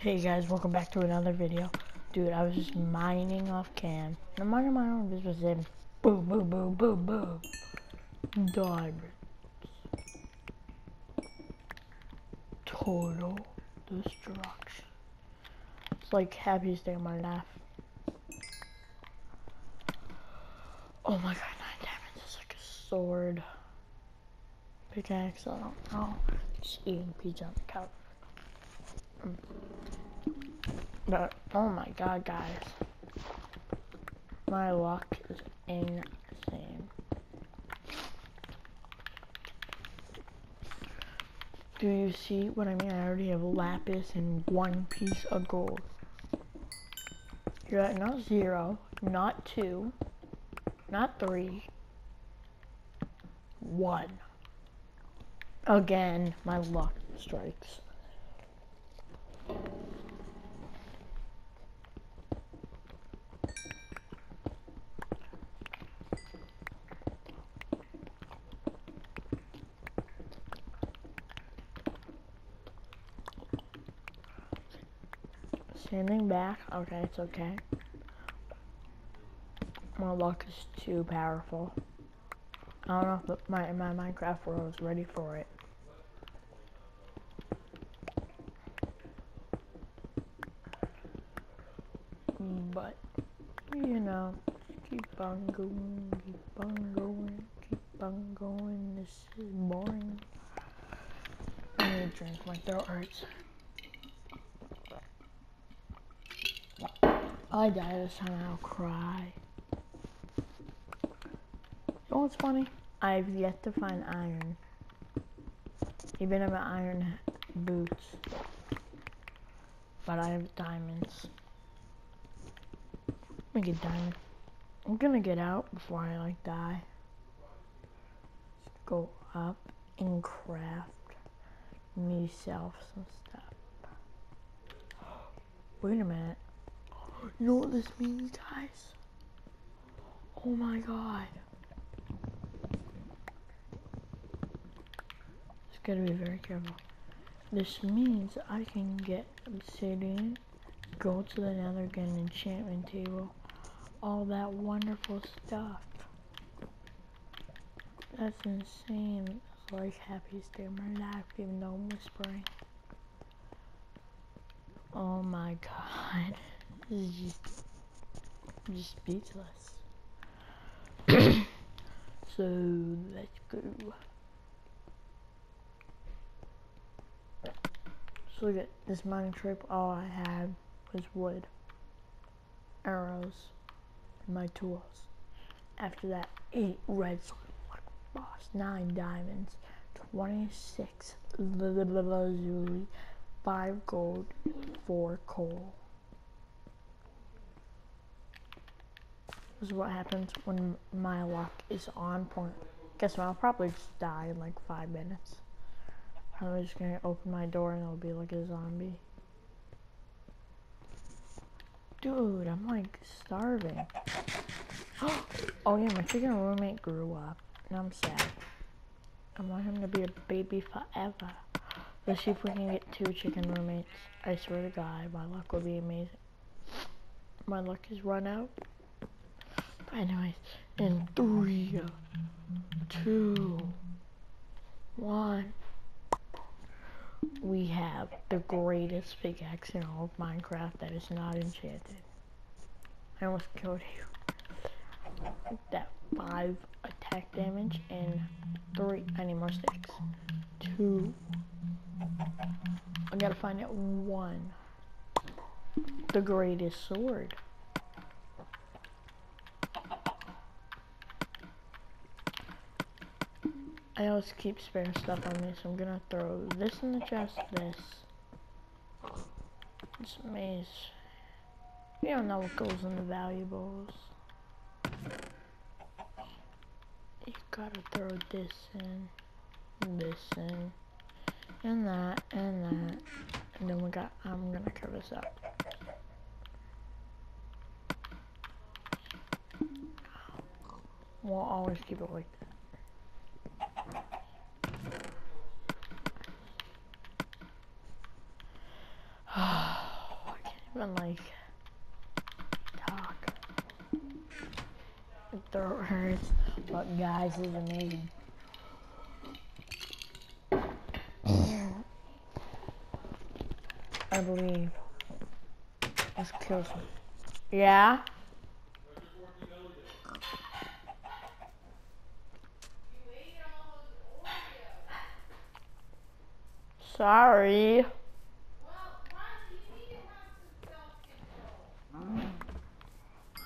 Hey guys, welcome back to another video. Dude, I was just mining off cam. I'm minding my own business and boom, boom, boom, boom, boom. Diamonds. Total destruction. It's like happiest day of my life. Oh my god, nine diamonds is like a sword. Pickaxe, I don't know. Just eating pizza on the couch. But, oh my god, guys. My luck is insane. Do you see what I mean? I already have a lapis and one piece of gold. You're at not zero, not two, not three, one. Again, my luck strikes. Standing back. Okay, it's okay. My luck is too powerful. I don't know if my, my Minecraft world is ready for it. But, you know, keep on going, keep on going, keep on going. This is boring. I need a drink, my throat hurts. I die this time, I'll cry. You know what's funny? I've yet to find iron. Even have iron boots. But I have diamonds. I'm gonna get diamond. I'm gonna get out before I like die. Let's go up and craft myself some stuff. Wait a minute. You know what this means, guys? Oh my god. Just gotta be very careful. This means I can get obsidian, go to the nether, get an enchantment table, all that wonderful stuff. That's insane. It's like happiest day of my life, even though I'm whispering. Oh my god. This is just, just speechless. so let's go. So look at this mining trip. All I had was wood, arrows, and my tools. After that, eight red boss, nine diamonds, twenty-six lazuli, five gold, four coal. This is what happens when my luck is on point. Guess what? I'll probably just die in like five minutes. I'm just gonna open my door and it'll be like a zombie. Dude, I'm like starving. oh yeah, my chicken roommate grew up. And I'm sad. I want him to be a baby forever. Let's see if we can get two chicken roommates. I swear to God, my luck will be amazing. My luck is run out. Anyways, in three, two, one, we have the greatest pickaxe in all of Minecraft that is not enchanted. I almost killed you. That five attack damage and three. I need more sticks. Two. I gotta find it. One. The greatest sword. I always keep spare stuff on me, so I'm gonna throw this in the chest, this. This maze. You don't know what goes in the valuables. You gotta throw this in, this in, and that, and that. And then we got, I'm gonna cover this up. We'll always keep it like that. Even like talk. My throat hurts, but guys is amazing. I believe. This kills me. Yeah? Sorry.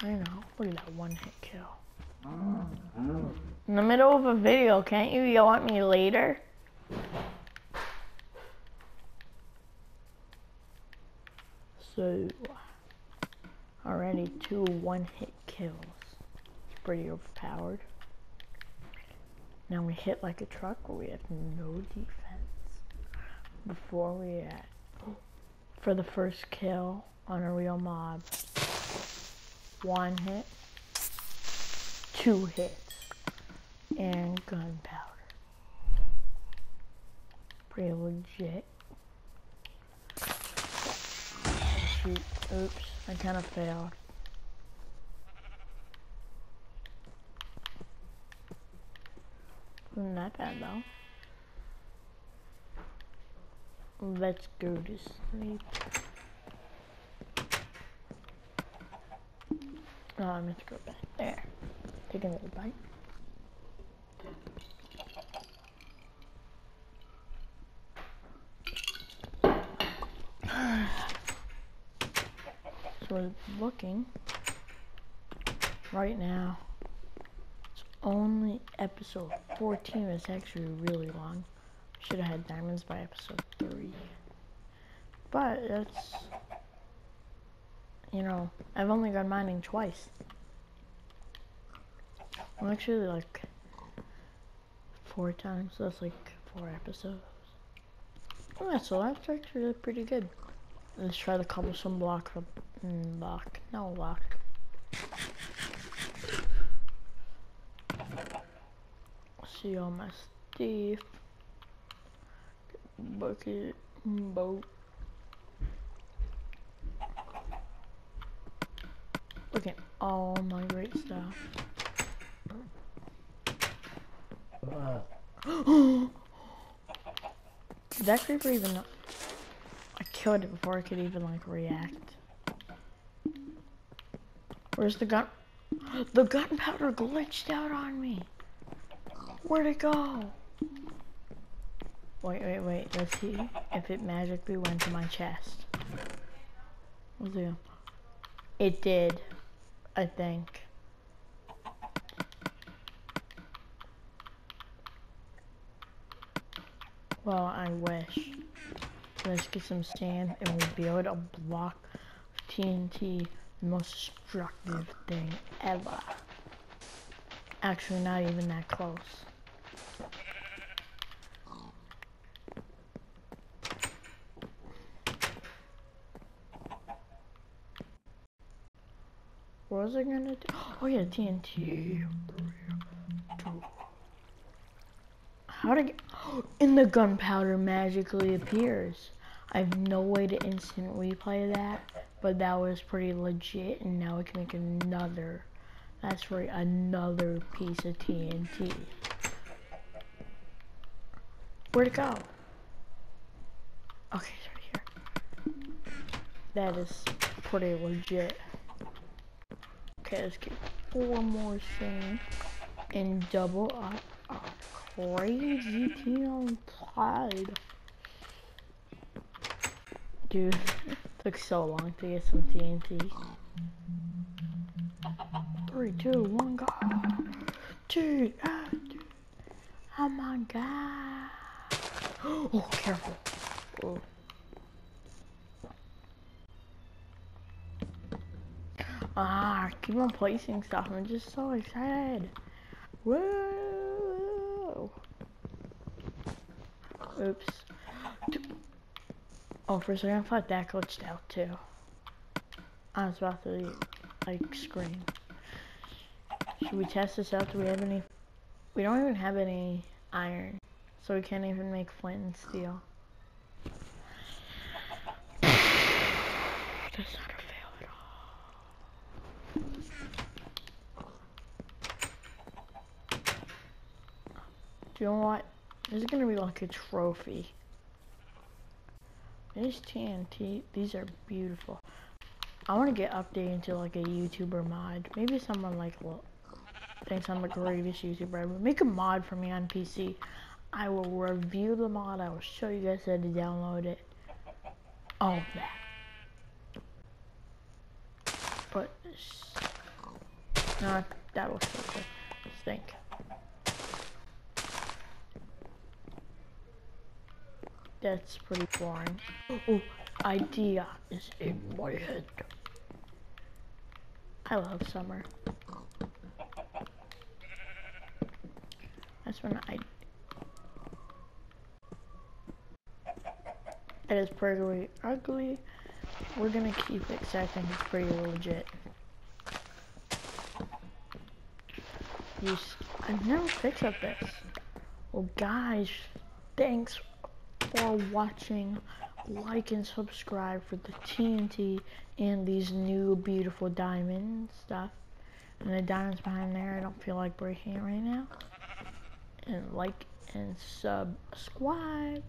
I know. Look at that one hit kill. In the middle of a video, can't you yell at me later? So, already two one hit kills. It's pretty overpowered. Now we hit like a truck, but we have no defense. Before we at for the first kill on a real mob. One hit, two hits, and gunpowder. Pretty legit. Shoot, oops, I kind of failed. Not bad though. Let's go to sleep. Oh, I'm gonna go back there. Another bite. so we're looking right now. It's only episode 14. It's actually really long. Should have had diamonds by episode 3. But that's you know, I've only gone mining twice. I'm actually like four times, so that's like four episodes. Yeah, so that's actually pretty good. Let's try the cobblestone block mm, block. No block. See all my stuff. Bucket, boat. Look at all my great stuff. Did that creeper even... I killed it before I could even, like, react. Where's the gun? The gunpowder glitched out on me. Where'd it go? Wait, wait, wait. Let's see if it magically went to my chest. Let's see. It did. I think. Well, I wish. Let's get some sand and we'll be able to block TNT, the most destructive thing ever. Actually, not even that close. What was I gonna do? Oh yeah, TNT. How to get... And the gunpowder magically appears. I have no way to instant replay that, but that was pretty legit, and now we can make another. That's right, another piece of TNT. Where'd it go? Okay, it's right here. That is pretty legit. Okay, let's get four more sand and double up crazy team tide. Dude, took so long to get some TNT. Three, two, one, go. Dude, ah, dude. Oh my god. Oh, careful. Oh. Ah, keep on placing stuff. I'm just so excited. Whoa! Oops. Oh, for a second I thought that glitched out too. I was about to, like, scream. Should we test this out? Do we have any? We don't even have any iron. So we can't even make flint and steel. that's not a fail at all. Do you know what? This is gonna be like a trophy. This TNT, these are beautiful. I want to get updated into like a YouTuber mod. Maybe someone like well, thinks I'm the greatest YouTuber ever. Make a mod for me on PC. I will review the mod. I will show you guys how to download it. All that. But no, that looks so good. That's pretty boring. Oh, idea is in my head. I love summer. That's when I. It is pretty ugly. We're gonna keep it because I think it's pretty legit. I've never fixed up this. Well, guys, thanks for watching. Like and subscribe for the TNT and these new beautiful diamond stuff. And the diamonds behind there, I don't feel like breaking it right now. And like and subscribe.